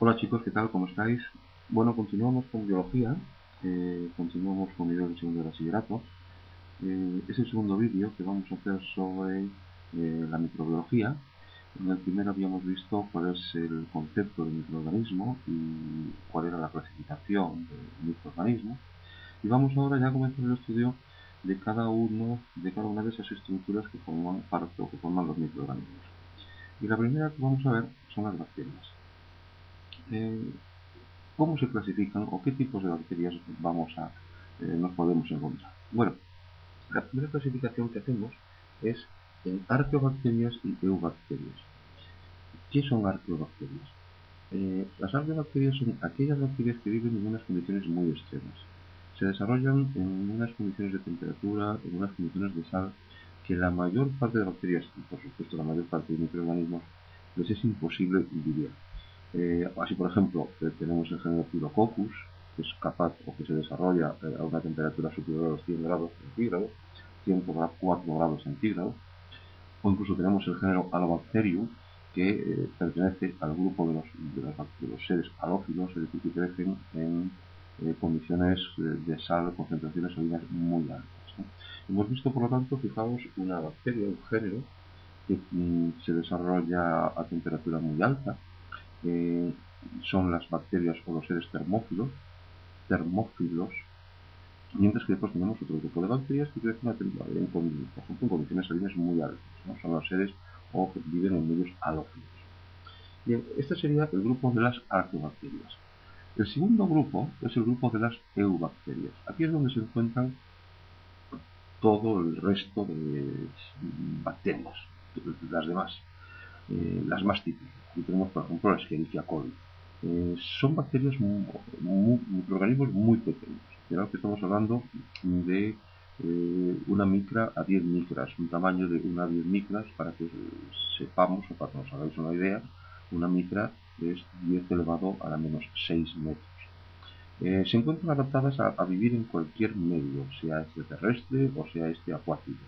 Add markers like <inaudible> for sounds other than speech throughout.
Hola chicos, ¿qué tal? ¿Cómo estáis? Bueno, continuamos con biología, eh, continuamos con nivel de segundo de bachillerato. Eh, es el segundo vídeo que vamos a hacer sobre eh, la microbiología. En el primero habíamos visto cuál es el concepto de microorganismo y cuál era la clasificación de microorganismo. Y vamos ahora ya a comenzar el estudio de cada uno de cada una de esas estructuras que forman parte o que forman los microorganismos. Y la primera que vamos a ver son las bacterias. Eh, ¿Cómo se clasifican o qué tipos de bacterias vamos a, eh, nos podemos encontrar? Bueno, la primera clasificación que hacemos es en arqueobacterias y eubacterias. ¿Qué son arqueobacterias? Eh, las arqueobacterias son aquellas bacterias que viven en unas condiciones muy extremas. Se desarrollan en unas condiciones de temperatura, en unas condiciones de sal, que la mayor parte de bacterias, y por supuesto la mayor parte de microorganismos, les es imposible vivir. Eh, así, por ejemplo, eh, tenemos el género Phylococcus, que es capaz o que se desarrolla eh, a una temperatura superior a los 100 grados centígrados, 104 grados centígrados, o incluso tenemos el género Alobacterium, que pertenece al grupo de los, de los, seres halófilos, que crecen en condiciones de sal, concentraciones salinas muy altas. Hemos visto, por lo tanto, fijaos, una bacteria, un género, que mm, se desarrolla a temperatura muy alta, son las bacterias o los seres termófilos, termófilos, mientras que después tenemos otro grupo de bacterias que crecen en, por ejemplo, en condiciones salinas muy altas, son los seres o que viven en medios halófilos. Bien, este sería el grupo de las arqueobacterias. El segundo grupo es el grupo de las eubacterias. Aquí es donde se encuentran todo el resto de bacterias, las demás, eh, las más típicas. Tenemos, por ejemplo, la Escherichia coli. Eh, son bacterias, microorganismos muy pequeños. que estamos hablando de eh, una micra a 10 micras, un tamaño de una a 10 micras, para que sepamos, o para que nos hagáis una idea, una micra es 10 elevado a la menos 6 metros. Eh, se encuentran adaptadas a, a, vivir en cualquier medio, sea este terrestre o sea este acuático.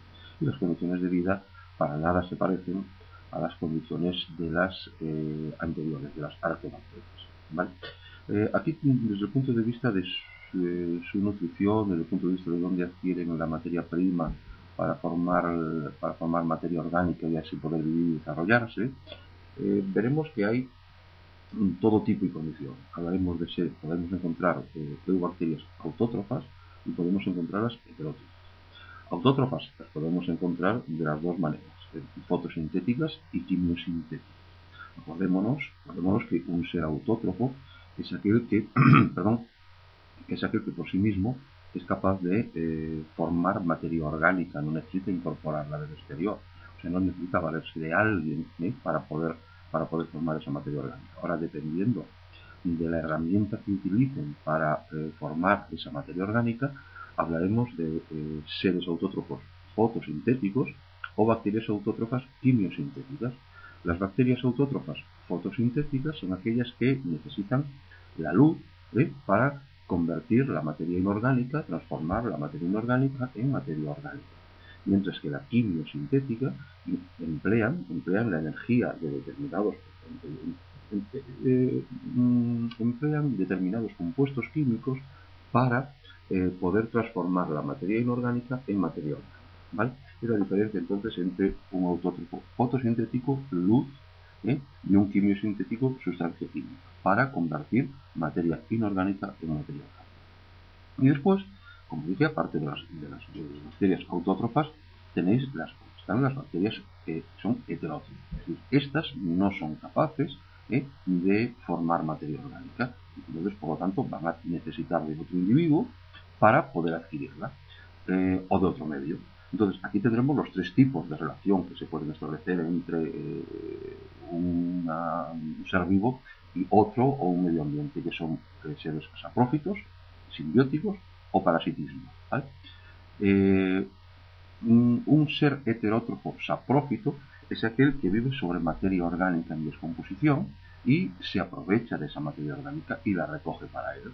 Y las condiciones de vida para nada se parecen a las condiciones de las eh, anteriores, de las arqueobacterias. ¿vale? Eh, aquí, desde el punto de vista de su, nutrición, desde el punto de vista de dónde adquieren la materia prima para formar, para formar materia orgánica y así poder vivir y desarrollarse, eh, veremos que hay todo tipo y condición. Hablaremos de ser, podemos encontrar bacterias autótrofas y podemos encontrarlas heterótrofas. Autótrofas las podemos encontrar de las dos maneras fotosintéticas y quimiosintéticas. Acordémonos, acordémonos que un ser autótrofo es aquel que, <clears throat> perdón, es aquel que por sí mismo es capaz de eh, formar materia orgánica, no necesita incorporarla del exterior, o sea, no necesita valerse de alguien ¿eh? para, poder, para poder formar esa materia orgánica. Ahora, dependiendo de la herramienta que utilicen para eh, formar esa materia orgánica, hablaremos de seres autótrofos fotosintéticos o bacterias autótrofas quimiosintéticas. Las bacterias autótrofas fotosintéticas son aquellas que necesitan la luz ¿eh? para convertir la materia inorgánica, transformar la materia inorgánica en materia orgánica. Mientras que la quimiosintética emplean, emplean la energía de determinados eh, mm, emplean determinados compuestos químicos para eh, poder transformar la materia inorgánica en materia orgánica. ¿vale? Es la diferencia entonces entre un autótrofo fotosintético, luz, ¿eh? y un quimiosintético, sustancia química, para convertir materia inorgánica en materia orgánica. Y después, como dije, aparte de las, bacterias autótrofas, tenéis las, están las bacterias que son heterótrofas. Es decir, estas no son capaces ¿eh? de formar materia orgánica. Entonces, por lo tanto, van a necesitar de otro individuo para poder adquirirla, eh, o de otro medio. Entonces, aquí tendremos los tres tipos de relación que se pueden establecer entre eh, un ser vivo y otro o un medio ambiente, que son eh, seres saprófitos, simbióticos o parasitismo. Eh, un, ser heterótrofo saprófito es aquel que vive sobre materia orgánica en descomposición y se aprovecha de esa materia orgánica y la recoge para él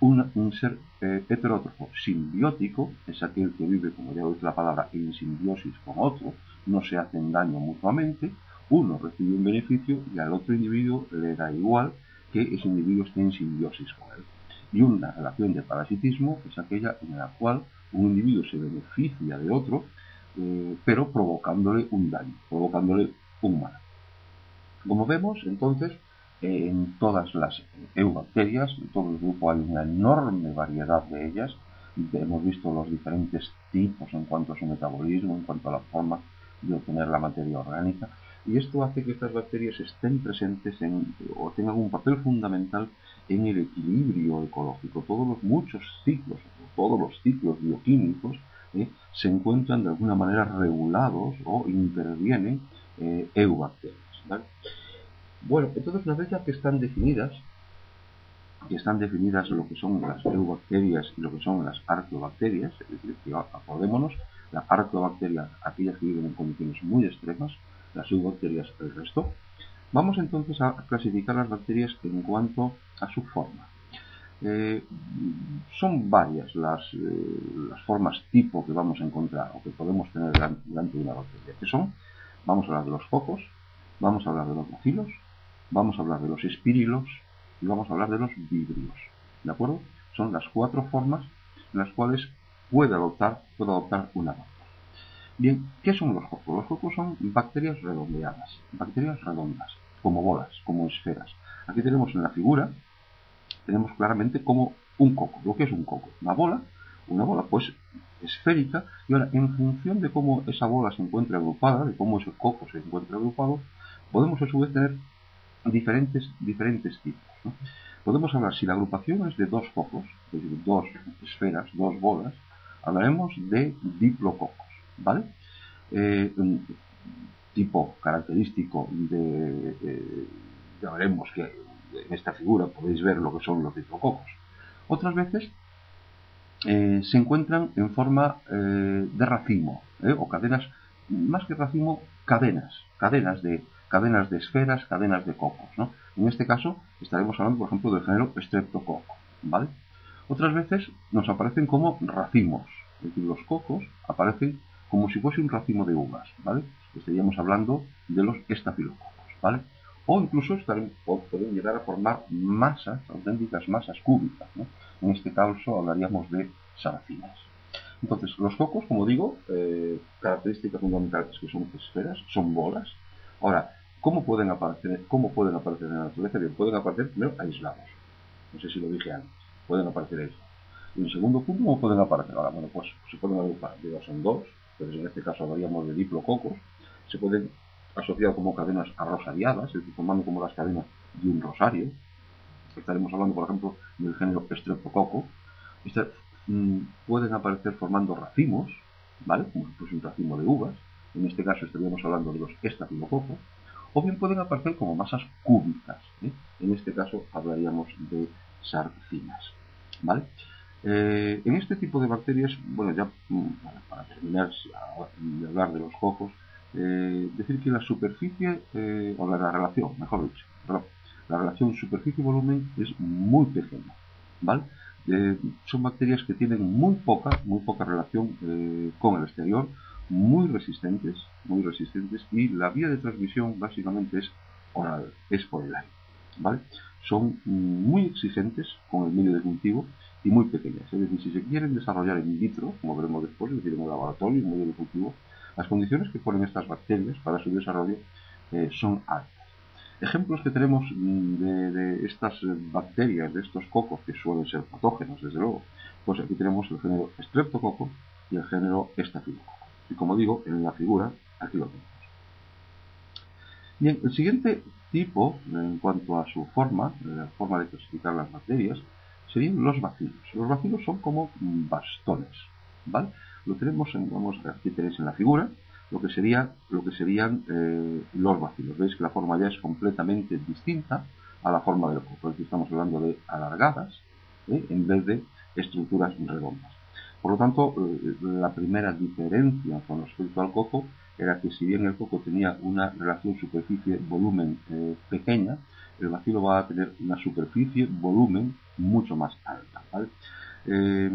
un, ser eh, heterótrofo simbiótico es aquel que vive, como ya dice la palabra, en simbiosis con otro, no se hacen daño mutuamente, uno recibe un beneficio y al otro individuo le da igual que ese individuo esté en simbiosis con él. Y una relación de parasitismo es aquella en la cual un individuo se beneficia de otro, eh, pero provocándole un daño, provocándole un mal. Como vemos, entonces, en todas las eubacterias, en todo el grupo hay una enorme variedad de ellas. Hemos visto los diferentes tipos en cuanto a su metabolismo, en cuanto a la forma de obtener la materia orgánica. Y esto hace que estas bacterias estén presentes en, o tengan un papel fundamental en el equilibrio ecológico. Todos los muchos ciclos, todos los ciclos bioquímicos ¿eh? se encuentran de alguna manera regulados o intervienen eh, eubacterias. Bueno, entonces una vez ya que están definidas, que están definidas lo que son las eubacterias y lo que son las arqueobacterias, es decir, acordémonos, la arqueobacteria, aquellas que viven en condiciones muy extremas, las eubacterias el resto, vamos entonces a clasificar las bacterias en cuanto a su forma. Eh, son varias las, eh, las, formas tipo que vamos a encontrar o que podemos tener delante de una bacteria, que son, vamos a hablar de los focos, vamos a hablar de los bacilos, vamos a hablar de los espirilos y vamos a hablar de los vibrios. ¿De acuerdo? Son las cuatro formas en las cuales puede adoptar, puede adoptar una bacteria. Bien, ¿qué son los cocos? Los cocos son bacterias redondeadas, bacterias redondas, como bolas, como esferas. Aquí tenemos en la figura, tenemos claramente como un coco. Lo que es un coco, una bola, una bola pues esférica, y ahora en función de cómo esa bola se encuentra agrupada, de cómo ese coco se encuentra agrupado, podemos a su vez tener diferentes, diferentes tipos. Podemos hablar, si la agrupación es de dos focos, es decir, dos esferas, dos bolas, hablaremos de diplococos, ¿vale? Eh, un tipo característico de, ya veremos que en esta figura podéis ver lo que son los diplococos. Otras veces eh, se encuentran en forma eh, de racimo, o cadenas, más que racimo, cadenas, cadenas de, cadenas de esferas, cadenas de cocos. ¿no? En este caso estaremos hablando, por ejemplo, del género Streptococcus. ¿vale? Otras veces nos aparecen como racimos, es decir, los cocos aparecen como si fuese un racimo de uvas, ¿vale? Estaríamos hablando de los estafilococos, ¿vale? O incluso pueden llegar a formar masas, auténticas masas cúbicas. En este caso hablaríamos de saracinas. Entonces, los cocos, como digo, eh, características fundamentales que son esferas, son bolas. Ahora, ¿Cómo pueden aparecer, cómo pueden aparecer en la naturaleza? Bien, pueden aparecer primero aislados. No sé si lo dije antes. Pueden aparecer aislados. Y en segundo punto, ¿cómo pueden aparecer? Ahora, bueno, pues se pueden agrupar. Digo, son dos. Entonces, en este caso hablaríamos de diplococos. Se pueden asociar como cadenas arrosariadas, es decir, formando como las cadenas de un rosario. Estaremos hablando, por ejemplo, del género Streptococo. Este, mm, pueden aparecer formando racimos, ¿vale? Como si fuese un racimo de uvas. En este caso estaríamos hablando de los estafilococos o bien pueden aparecer como masas cúbicas. ¿eh? En este caso hablaríamos de sarcinas. ¿vale? Eh, en este tipo de bacterias, bueno, ya mm, para terminar de hablar de los cocos, eh, decir que la superficie, o la relación, mejor dicho, la relación superficie-volumen es muy pequeña. ¿vale? son bacterias que tienen muy poca, muy poca relación con el exterior, muy resistentes, muy resistentes y la vía de transmisión básicamente es oral, es por el aire, ¿vale? Son muy exigentes con el medio de cultivo y muy pequeñas, es decir, si se quieren desarrollar in vitro, como veremos después, es decir, en el laboratorio, en medio de cultivo, las condiciones que ponen estas bacterias para su desarrollo eh, son altas. Ejemplos que tenemos mm, de, de, estas bacterias, de estos cocos que suelen ser patógenos, desde luego, pues aquí tenemos el género Streptococcus y el género Staphylococcus. Y como digo, en la figura, aquí lo tenemos. Bien, el siguiente tipo, en cuanto a su forma, la forma de clasificar las bacterias, serían los bacilos. Los bacilos son como bastones, ¿vale? Lo tenemos, en, vamos, aquí tenéis en la figura, lo que, sería, lo que serían eh, los bacilos. Veis que la forma ya es completamente distinta a la forma del coco. Aquí estamos hablando de alargadas, ¿eh? en vez de estructuras redondas. Por lo tanto, eh, la primera diferencia con respecto al coco era que si bien el coco tenía una relación superficie-volumen eh, pequeña, el bacilo va a tener una superficie-volumen mucho más alta. Eh,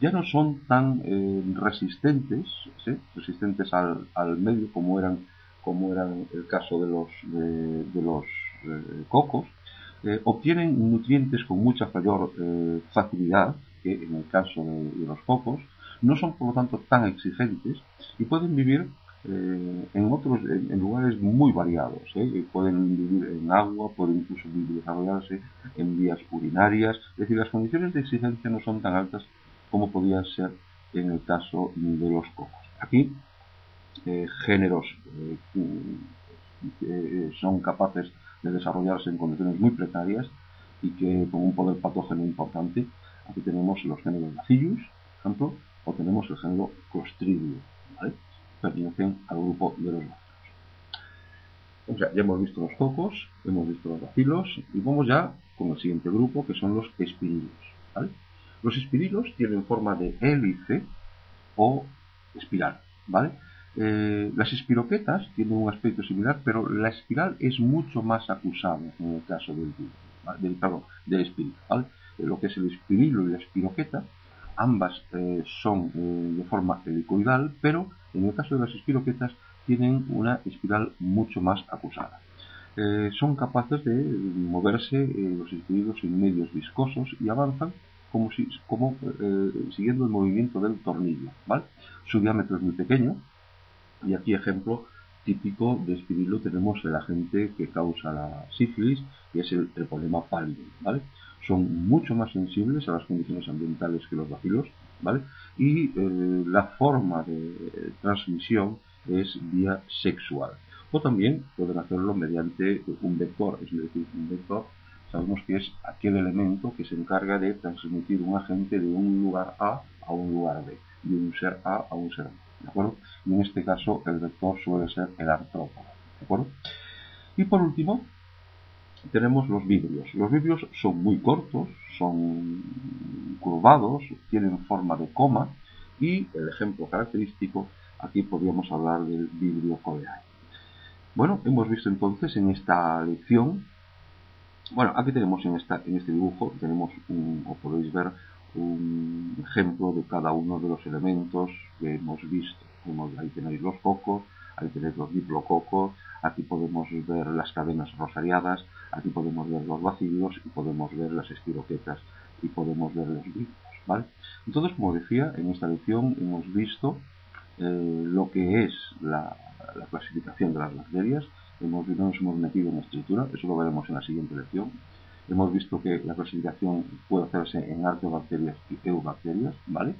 ya no son tan resistentes, resistentes al, medio como eran, como eran el caso de los, de, los cocos, obtienen nutrientes con mucha mayor facilidad que en el caso de, los cocos, no son por lo tanto tan exigentes y pueden vivir eh, en otros en, lugares muy variados. Pueden vivir en agua, pueden incluso desarrollarse en vías urinarias. Es decir, las condiciones de exigencia no son tan altas como podían ser en el caso de los cocos. Aquí, géneros que son capaces de desarrollarse en condiciones muy precarias y que con un poder patógeno importante. Aquí tenemos los géneros Bacillus, por ejemplo, o tenemos el género Clostridium, ¿vale? Pertenecen al grupo de los bacilos. O sea, ya hemos visto los cocos, hemos visto los bacilos y vamos ya con el siguiente grupo que son los espirilos. ¿vale? Los espirilos tienen forma de hélice o espiral, ¿vale? Eh, las espiroquetas tienen un aspecto similar, pero la espiral es mucho más acusada en el caso del, del, del espíritu. Eh, lo que es el espirilo y la espiroqueta, ambas eh, son de forma helicoidal, pero en el caso de las espiroquetas tienen una espiral mucho más acusada. son capaces de moverse los espirilos en medios viscosos y avanzan como, si, siguiendo el movimiento del tornillo. Su diámetro es muy pequeño, y aquí ejemplo típico de espirilo tenemos el agente que causa la sífilis, y es el problema pálido, ¿vale? Son mucho más sensibles a las condiciones ambientales que los bacilos, ¿vale? Y eh, la forma de transmisión es vía sexual. O también pueden hacerlo mediante un vector, es decir, un vector sabemos que es aquel elemento que se encarga de transmitir un agente de un lugar A a un lugar B, de un ser A a un ser B. ¿de acuerdo? Y en este caso el vector suele ser el artrópodo, ¿de acuerdo? Y por último, tenemos los vidrios. Los vidrios son muy cortos, son curvados, tienen forma de coma y el ejemplo característico, aquí podríamos hablar del vidrio coleae. Bueno, hemos visto entonces en esta lección, bueno, aquí tenemos en, esta, en este dibujo, tenemos un, o podéis ver un ejemplo de cada uno de los elementos que hemos visto. ahí tenéis los cocos, ahí tenéis los diplococos, aquí podemos ver las cadenas rosariadas, aquí podemos ver los vacíos y podemos ver las espiroquetas y podemos ver los vidrios. ¿vale? Entonces, como decía, en esta lección hemos visto eh, lo que es la, clasificación de las bacterias, hemos, nos hemos metido en la estructura, eso lo veremos en la siguiente lección. Hemos visto que la clasificación puede hacerse en arqueobacterias y eubacterias, ¿vale?